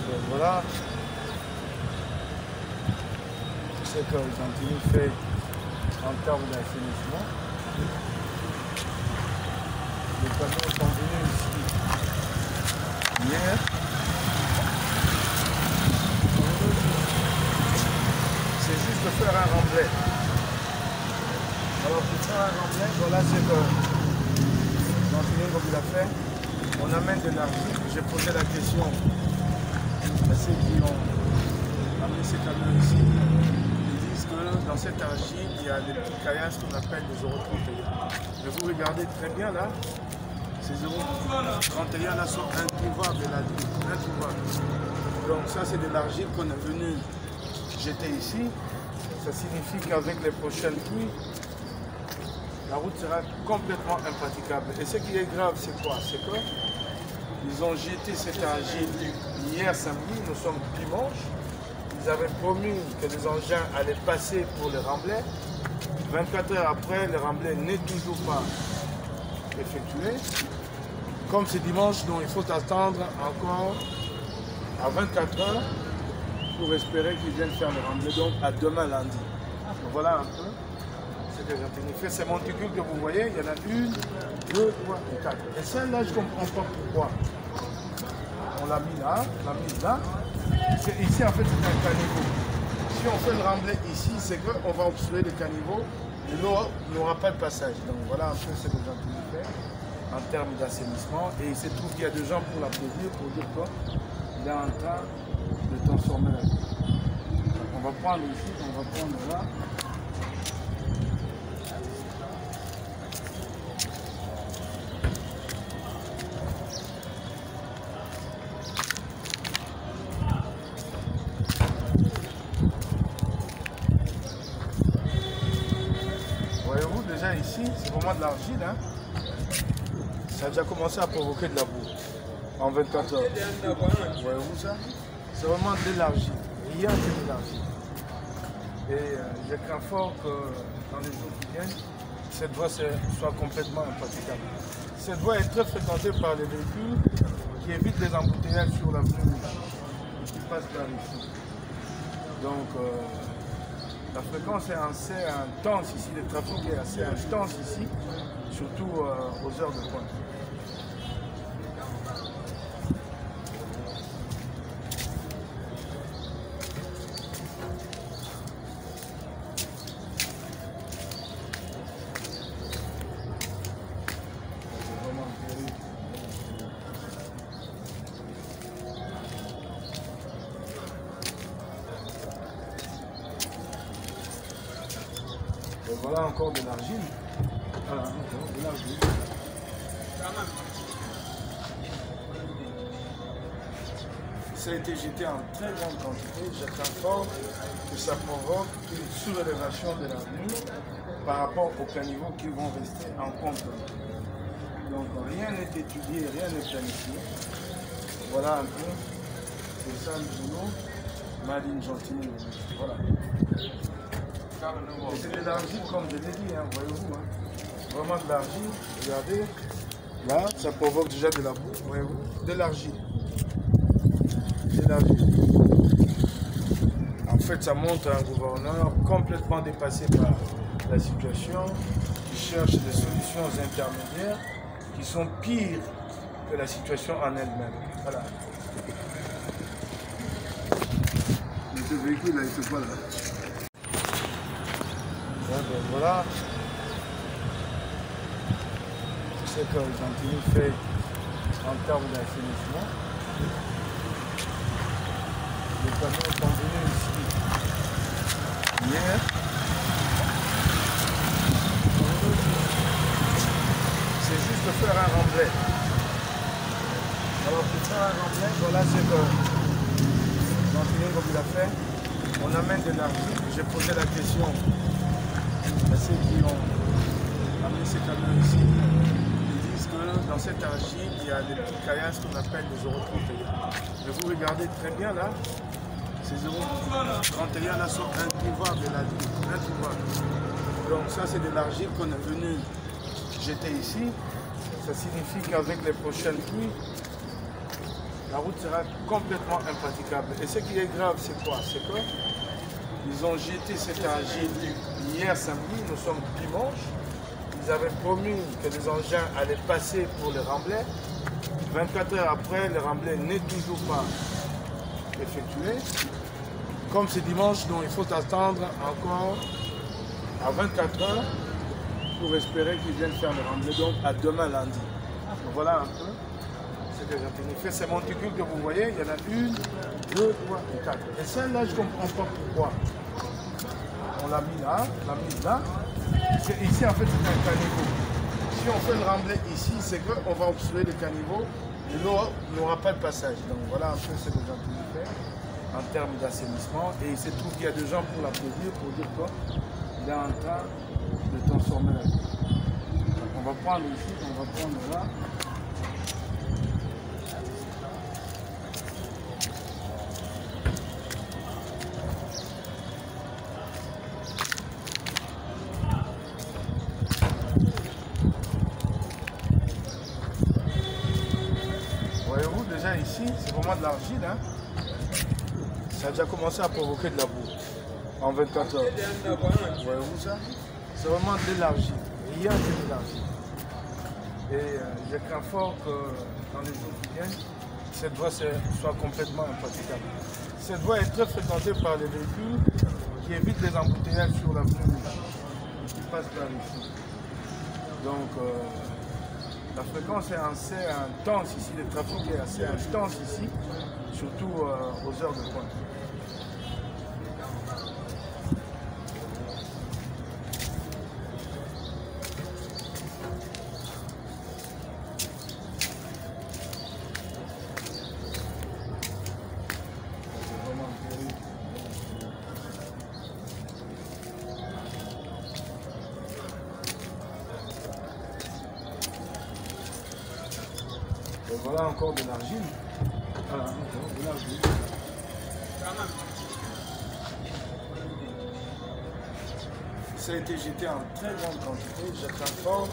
ben voilà ce que Gentilly fait en termes d'assainissement. Les camions sont venus ici hier. C'est juste de faire un remblai. Alors pour faire un remblai, voilà ce que Gentilly comme il a fait. On amène de l'argile. J'ai posé la question ceux qui ont amené ces camions ici. Ils disent que dans cette argile, il y a des petits caillasses qu'on appelle des 0,31. Mais vous regardez très bien là, ces 0,31 là sont introuvables, la introuvables. Donc ça c'est de l'argile qu'on est venu jeter ici. Ça signifie qu'avec les prochaines pluies, la route sera complètement impraticable. Et ce qui est grave, c'est quoi? C'est que ils ont jeté cette argile hier samedi, nous sommes dimanche. Ils avaient promis que les engins allaient passer pour le remblai. 24 heures après, le remblai n'est toujours pas effectué. Comme c'est dimanche, donc il faut attendre encore à 24 heures pour espérer qu'ils viennent faire le remblai, donc à demain lundi. Voilà un peu ce que j'ai. Ces monticules que vous voyez, il y en a une, deux, trois quatre. Et celle-là, je comprends pas pourquoi. On l'a mis là, on l'a mis là. Ici, en fait, c'est un caniveau. Si on fait le remblai ici, c'est qu'on va obstruer le caniveau et l'eau n'aura pas de passage. Donc voilà un peu ce que j'ai fait en termes d'assainissement. Et il se trouve qu'il y a des gens pour l'applaudir, pour dire qu'il est en train de transformer la vie. On va prendre ici, on va prendre là. C'est vraiment de l'argile. Hein? Ça a déjà commencé à provoquer de la boue en 24 heures. Voyez-vous ça? C'est vraiment de l'argile. Rien que de l'argile. Et euh, je crains fort que dans les jours qui viennent, cette voie soit complètement impraticable. Cette voie est très fréquentée par les véhicules qui évitent les embouteillages sur l'avenue Rouge, qui passent par ici. Donc, euh, la fréquence est assez intense ici, le trafic est assez intense ici, surtout euh, aux heures de pointe. C'est vraiment terrible. Et voilà encore de l'argile. Voilà, encore de l'argile. Ça a été jeté en très grande quantité. Crains fort que ça provoque une surélévation de l'avenue par rapport aux caniveaux qui vont rester en compte. Donc rien n'est étudié, rien n'est planifié. Voilà un peu. C'est ça le boulot. Madine Gentini. Voilà. C'est de l'argile, comme je l'ai dit, hein, voyez-vous. hein. Vraiment de l'argile. Regardez. Là, ça provoque déjà de la boue, voyez-vous. De l'argile. De l'argile. En fait, ça montre un gouverneur complètement dépassé par la situation, qui cherche des solutions intermédiaires qui sont pires que la situation en elle-même. Voilà. Mais ce véhicule-là, il se voit là. Voilà ce que Gentilly fait en termes d'assainissement. Les camions sont venus ici hier. C'est juste de faire un remblai. Alors pour faire un remblai, voilà ce que Gentilly comme il a fait. On amène de l'argile. J'ai posé la question qui ont amené ces camions ici, ils disent que dans cette argile, il y a des petits caillasses qu'on appelle des 0,31. Mais vous regardez très bien là, ces 0,31 là sont introuvables, la vie, introuvables. Donc ça c'est de l'argile qu'on est venu jeter ici. Ça signifie qu'avec les prochaines pluies, la route sera complètement impraticable. Et ce qui est grave, c'est quoi? C'est ils ont jeté cette argile hier samedi, nous sommes dimanche. Ils avaient promis que les engins allaient passer pour le remblai. 24 heures après, le remblai n'est toujours pas effectué. Comme c'est dimanche, donc il faut attendre encore à 24 heures pour espérer qu'ils viennent faire le remblai, donc à demain lundi. Voilà un peu que j'ai fait. C'est monticule que vous voyez, il y en a une, deux, trois quatre. Et celle-là, je ne comprends pas pourquoi. On l'a mis là, on l'a mis là. Ici, en fait, c'est un caniveau. Si on fait le remblai ici, c'est qu'on va obstruer le caniveau et l'eau n'aura pas de passage. Donc voilà un peu ce que j'ai fait en termes d'assainissement. Et il se trouve qu'il y a des gens pour l'applaudir, pour dire qu'il est en train de transformer la vie. On va prendre ici, on va prendre là. C'est vraiment de l'argile. Hein? Ça a déjà commencé à provoquer de la boue en 24 heures. Voyez-vous ça? C'est vraiment de l'argile. Hier, c'est de l'argile. Et euh, je crains fort que dans les jours qui viennent, cette voie soit complètement impraticable. Cette voie est très fréquentée par les véhicules qui évitent les embouteillages sur l'avenue qui passent par ici. Donc, euh, la fréquence est assez intense ici, le trafic est assez intense ici, surtout euh, aux heures de pointe. C'est vraiment terrible. Voilà encore de l'argile. Voilà, encore de l'argile. Ça a été jeté en très grande quantité. Crains fort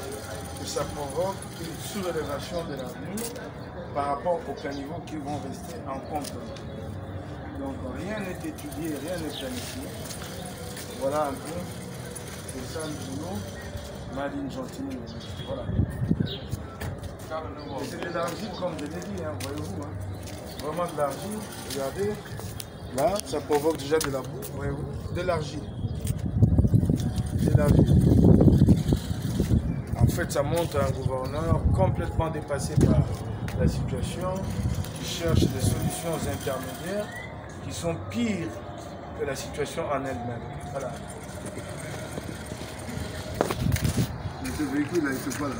que ça provoque une surélévation de l'avenue par rapport aux caniveaux qui vont rester en compte. Donc rien n'est étudié, rien n'est planifié. Voilà un peu. Le boulot. Madine Gentini. Voilà. C'est de l'argile comme je l'ai dit, hein, voyez-vous. Hein. Vraiment de l'argile. Regardez. Là, ça provoque déjà de la boue, voyez-vous. De l'argile. De l'argile. En fait, ça montre un gouverneur complètement dépassé par la situation, qui cherche des solutions intermédiaires qui sont pires que la situation en elle-même. Voilà. Mais ce véhicule là, il fait quoi là?